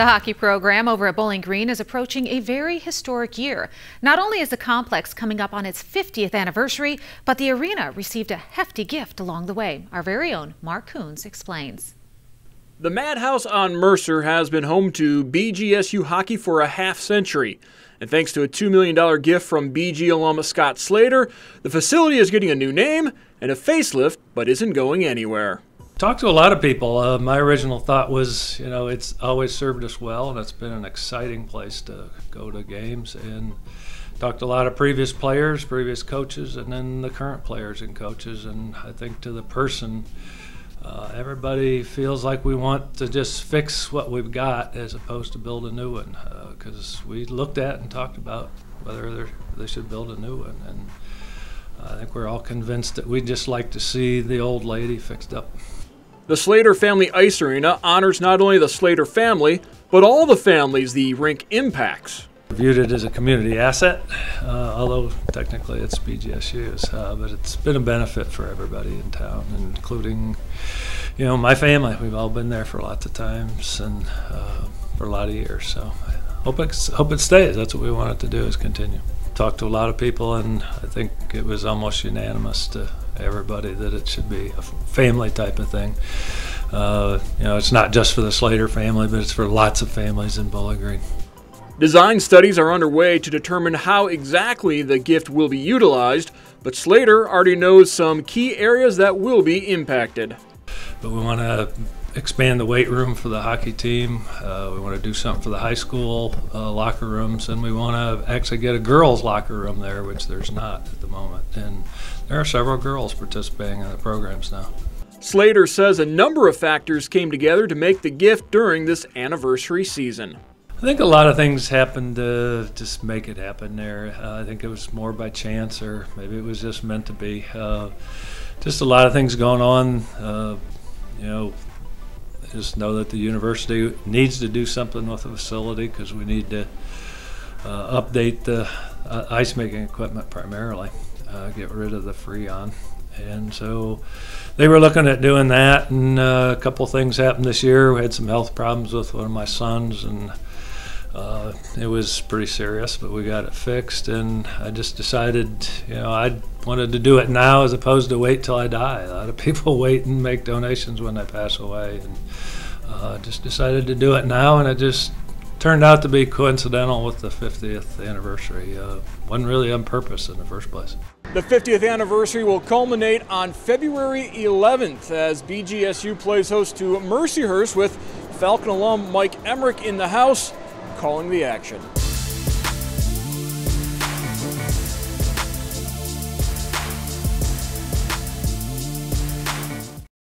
The hockey program over at Bowling Green is approaching a very historic year. Not only is the complex coming up on its 50th anniversary, but the arena received a hefty gift along the way. Our very own Mark Coons explains. The Madhouse on Mercer has been home to BGSU hockey for a half century. And thanks to a $2 million gift from BG alum Scott Slater, the facility is getting a new name and a facelift, but isn't going anywhere talked to a lot of people. Uh, my original thought was, you know, it's always served us well, and it's been an exciting place to go to games. And talked to a lot of previous players, previous coaches, and then the current players and coaches. And I think to the person, uh, everybody feels like we want to just fix what we've got as opposed to build a new one. Because uh, we looked at and talked about whether they should build a new one. And I think we're all convinced that we'd just like to see the old lady fixed up. The Slater Family Ice Arena honors not only the Slater family, but all the families the rink impacts. Viewed it as a community asset, uh, although technically it's BGSU's, uh, but it's been a benefit for everybody in town, including, you know, my family. We've all been there for lots of times and uh, for a lot of years. So I hope it, hope it stays. That's what we want it to do is continue. Talked to a lot of people, and I think it was almost unanimous to everybody that it should be a family type of thing. Uh, you know, it's not just for the Slater family, but it's for lots of families in Bowling Green. Design studies are underway to determine how exactly the gift will be utilized, but Slater already knows some key areas that will be impacted. But we want to expand the weight room for the hockey team. Uh, we want to do something for the high school uh, locker rooms, and we want to actually get a girls' locker room there, which there's not at the moment. And there are several girls participating in the programs now. Slater says a number of factors came together to make the gift during this anniversary season. I think a lot of things happened to just make it happen there. Uh, I think it was more by chance, or maybe it was just meant to be. Uh, just a lot of things going on. Uh, you know, just know that the university needs to do something with the facility because we need to uh, update the uh, ice making equipment primarily, uh, get rid of the Freon. And so they were looking at doing that, and uh, a couple things happened this year. We had some health problems with one of my sons, and uh, it was pretty serious, but we got it fixed. And I just decided, you know, I wanted to do it now as opposed to wait till I die. A lot of people wait and make donations when they pass away, and uh, just decided to do it now, and it just turned out to be coincidental with the 50th anniversary. Uh, wasn't really on purpose in the first place. The 50th anniversary will culminate on February 11th as BGSU plays host to Mercyhurst with Falcon alum Mike Emrick in the house calling the action.